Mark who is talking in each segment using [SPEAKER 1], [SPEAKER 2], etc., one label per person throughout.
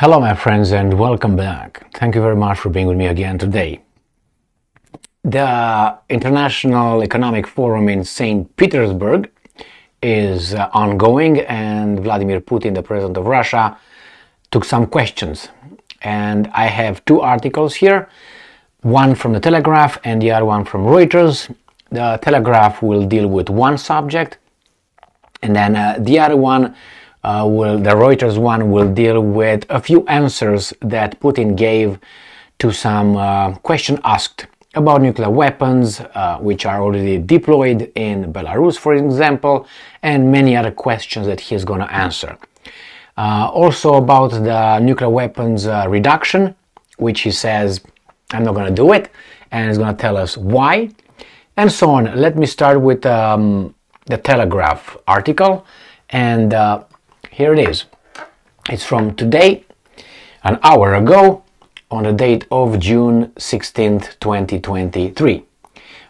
[SPEAKER 1] Hello, my friends, and welcome back. Thank you very much for being with me again today. The International Economic Forum in St. Petersburg is uh, ongoing, and Vladimir Putin, the president of Russia, took some questions. And I have two articles here one from the Telegraph and the other one from Reuters. The Telegraph will deal with one subject, and then uh, the other one uh, will the Reuters one will deal with a few answers that Putin gave to some uh, question asked about nuclear weapons, uh, which are already deployed in Belarus, for example, and many other questions that he's going to answer. Uh, also about the nuclear weapons uh, reduction, which he says, I'm not going to do it, and he's going to tell us why, and so on. Let me start with um, the Telegraph article, and uh, here it is. It's from today, an hour ago, on the date of June 16th, 2023.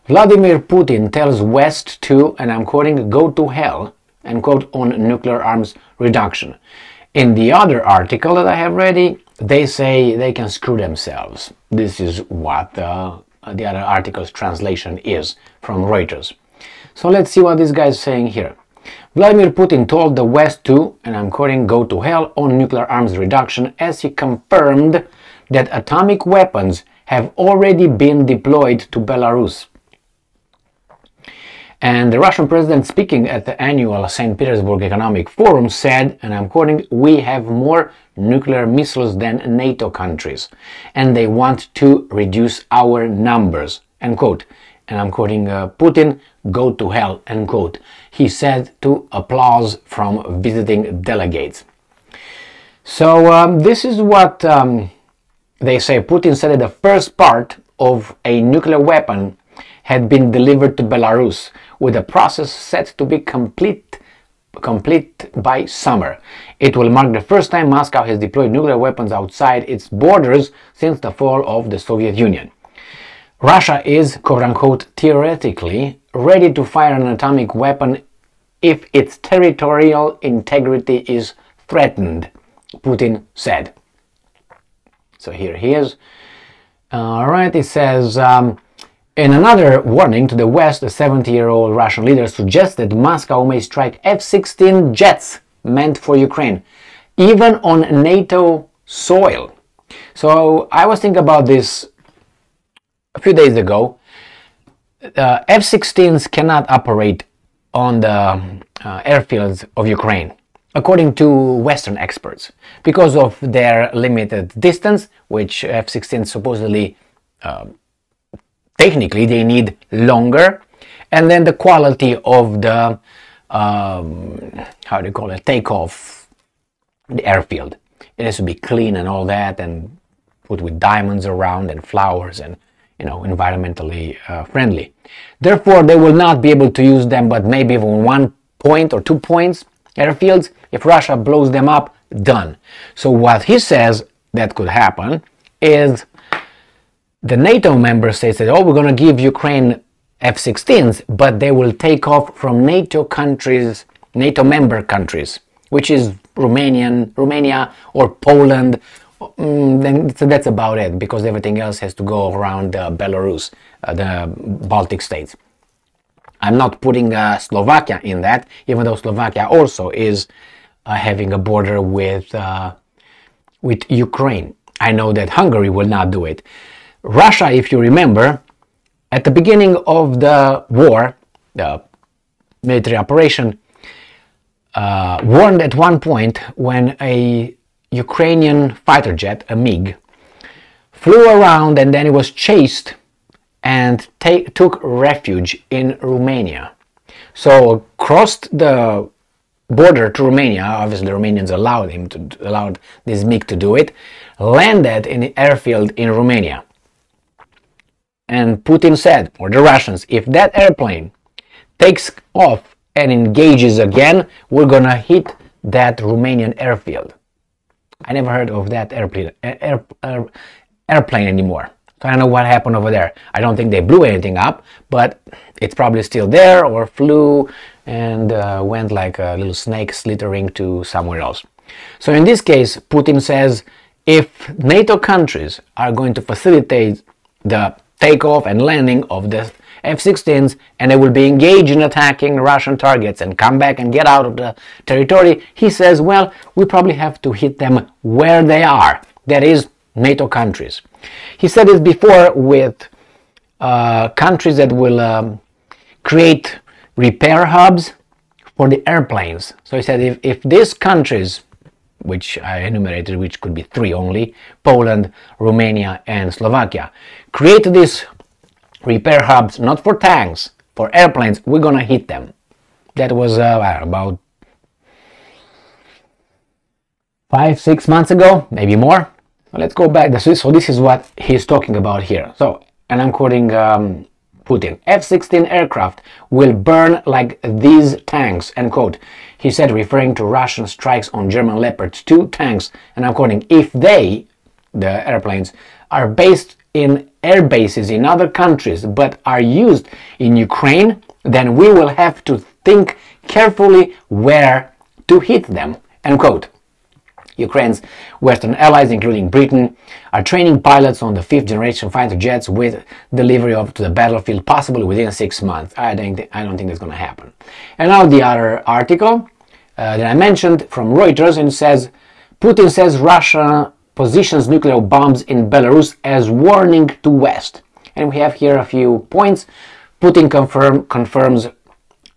[SPEAKER 1] Vladimir Putin tells West to, and I'm quoting, go to hell, and quote, on nuclear arms reduction. In the other article that I have ready, they say they can screw themselves. This is what uh, the other article's translation is from Reuters. So let's see what this guy is saying here. Vladimir Putin told the West to, and I'm quoting, go to hell on nuclear arms reduction as he confirmed that atomic weapons have already been deployed to Belarus. And the Russian president, speaking at the annual St. Petersburg Economic Forum, said, and I'm quoting, We have more nuclear missiles than NATO countries, and they want to reduce our numbers. End quote. And I'm quoting uh, Putin, go to hell, end quote. He said to applause from visiting delegates. So um, this is what um, they say Putin said that the first part of a nuclear weapon had been delivered to Belarus, with the process set to be complete complete by summer. It will mark the first time Moscow has deployed nuclear weapons outside its borders since the fall of the Soviet Union. Russia is, quote unquote, theoretically ready to fire an atomic weapon if its territorial integrity is threatened, Putin said. So here he is. All right, it says um, in another warning to the West, the 70 year old Russian leader suggested Moscow may strike F 16 jets meant for Ukraine, even on NATO soil. So I was thinking about this a few days ago. Uh, F 16s cannot operate on the uh, airfields of Ukraine according to Western experts, because of their limited distance, which F-16 supposedly, uh, technically, they need longer, and then the quality of the, um, how do you call it, takeoff, the airfield. It has to be clean and all that, and put with diamonds around and flowers and you know environmentally uh, friendly. Therefore, they will not be able to use them, but maybe even one point or two points airfields. If Russia blows them up, done. So what he says that could happen is the NATO member states that, oh, we're going to give Ukraine F-16s, but they will take off from NATO countries, NATO member countries, which is Romanian, Romania or Poland. Mm, then that's about it because everything else has to go around uh, Belarus, uh, the Baltic states. I'm not putting uh, Slovakia in that, even though Slovakia also is uh, having a border with uh, with Ukraine. I know that Hungary will not do it. Russia, if you remember, at the beginning of the war, the military operation, uh, warned at one point when a Ukrainian fighter jet, a MiG, flew around and then it was chased and took refuge in Romania. So crossed the border to Romania. Obviously, the Romanians allowed him to allowed this MiG to do it. Landed in the airfield in Romania. And Putin said, or the Russians, if that airplane takes off and engages again, we're gonna hit that Romanian airfield. I never heard of that airplane, air, air, airplane anymore. So I don't know what happened over there. I don't think they blew anything up, but it's probably still there or flew and uh, went like a little snake slithering to somewhere else. So in this case, Putin says if NATO countries are going to facilitate the takeoff and landing of the F-16s and they will be engaged in attacking Russian targets and come back and get out of the territory, he says, well, we probably have to hit them where they are. That is, NATO countries. He said this before with uh, countries that will um, create repair hubs for the airplanes. So he said if, if these countries, which I enumerated, which could be three only Poland, Romania, and Slovakia create these repair hubs not for tanks, for airplanes, we're gonna hit them. That was uh, about five, six months ago, maybe more. Let's go back. So this is what he's talking about here. So, and I'm quoting um, Putin. F-16 aircraft will burn like these tanks, end quote. He said, referring to Russian strikes on German Leopard 2 tanks, and I'm quoting, if they, the airplanes, are based in air bases in other countries but are used in Ukraine, then we will have to think carefully where to hit them. End quote. Ukraine's Western allies, including Britain, are training pilots on the fifth generation fighter jets with delivery of to the battlefield possibly within six months. I don't, th- I don't think that's going to happen. And now the other article uh, that I mentioned from Reuters and says Putin says Russia positions nuclear bombs in Belarus as warning to West. And we have here a few points. Putin confirm, confirms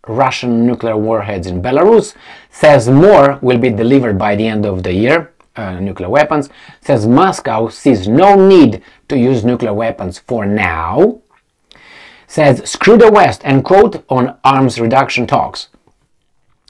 [SPEAKER 1] Russian nuclear warheads in Belarus, says more will be delivered by the end of the year, uh, nuclear weapons, says Moscow sees no need to use nuclear weapons for now, says screw the West and quote on arms reduction talks.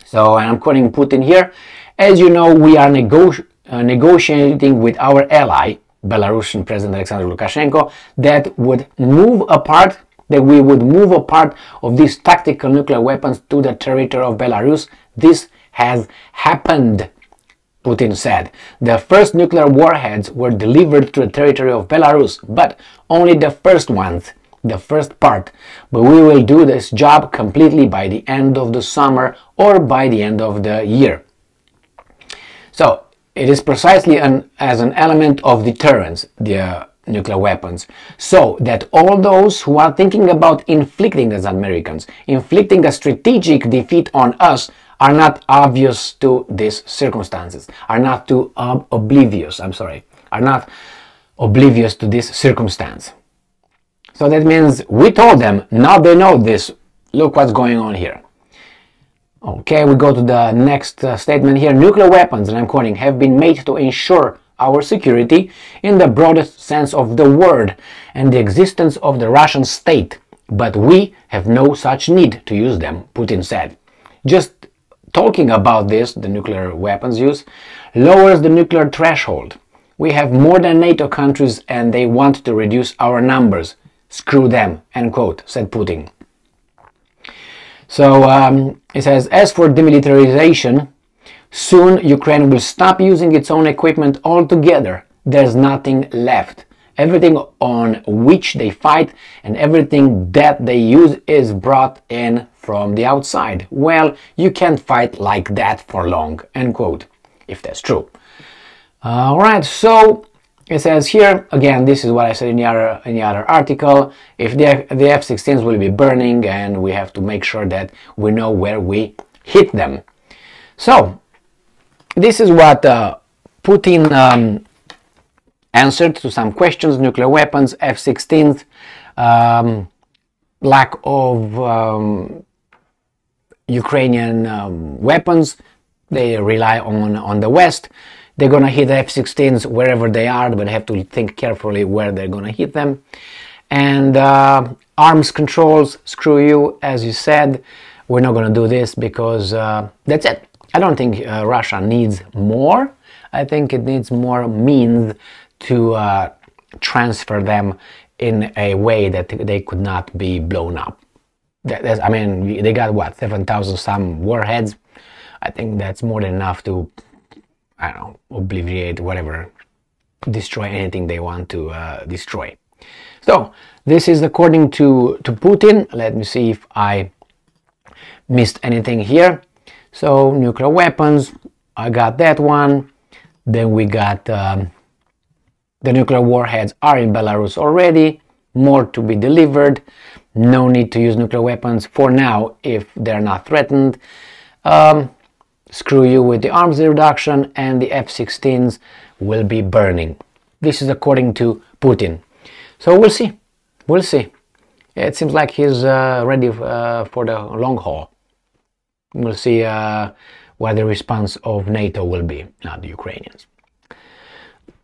[SPEAKER 1] So I'm quoting Putin here. As you know, we are negotiating Uh, negotiating with our ally, Belarusian President Alexander Lukashenko, that would move apart, that we would move a part of these tactical nuclear weapons to the territory of Belarus. This has happened, Putin said. The first nuclear warheads were delivered to the territory of Belarus, but only the first ones the first part, but we will do this job completely by the end of the summer or by the end of the year. So it is precisely an, as an element of deterrence, the nuclear weapons, so that all those who are thinking about inflicting as Americans, inflicting a strategic defeat on us, are not obvious to these circumstances, are not too ob- oblivious, I'm sorry, are not oblivious to this circumstance. So that means we told them, now they know this, look what's going on here. Okay, we go to the next uh, statement here. Nuclear weapons, and I'm quoting, have been made to ensure our security in the broadest sense of the word and the existence of the Russian state. But we have no such need to use them, Putin said. Just talking about this, the nuclear weapons use, lowers the nuclear threshold. We have more than NATO countries and they want to reduce our numbers. Screw them, end quote, said Putin. So um, it says, as for demilitarization, soon Ukraine will stop using its own equipment altogether. There's nothing left. Everything on which they fight and everything that they use is brought in from the outside. Well, you can't fight like that for long, end quote, if that's true. Alright, so it says here, again, this is what I said in the other, in the other article, if the, the F-16s will be burning and we have to make sure that we know where we hit them. So, this is what uh, Putin um, answered to some questions, nuclear weapons, F-16s, um, lack of um, Ukrainian um, weapons, they rely on, on the West. They're to hit F-16s wherever they are, but have to think carefully where they're to hit them. And uh, arms controls, screw you, as you said. We're not to do this because uh, that's it. I don't think uh, Russia needs more. I think it needs more means to uh, transfer them in a way that they could not be blown up. That, I mean, they got what, 7,000 some warheads? I think that's more than enough to I don't know, obliterate, whatever, destroy anything they want to uh, destroy. So this is according to, to Putin. Let me see if I missed anything here. So nuclear weapons, I got that one. Then we got um, the nuclear warheads are in Belarus already. More to be delivered. No need to use nuclear weapons for now if they're not threatened. Um, screw you with the arms reduction and the F-16s will be burning. This is according to Putin. So we'll see. We'll see. It seems like he's uh, ready uh, for the long haul. We'll see uh, what the response of NATO will be, not the Ukrainians.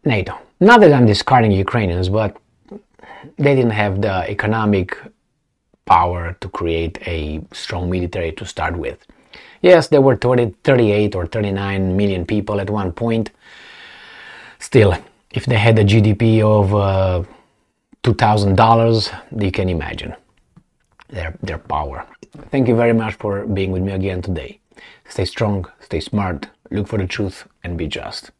[SPEAKER 1] NATO. Not that I'm discarding Ukrainians, but they didn't have the economic power to create a strong military to start with. Yes, there were 30, 38 or 39 million people at one point. Still, if they had a GDP of uh, $2,000, you can imagine their, their power. Thank you very much for being with me again today. Stay strong, stay smart, look for the truth, and be just.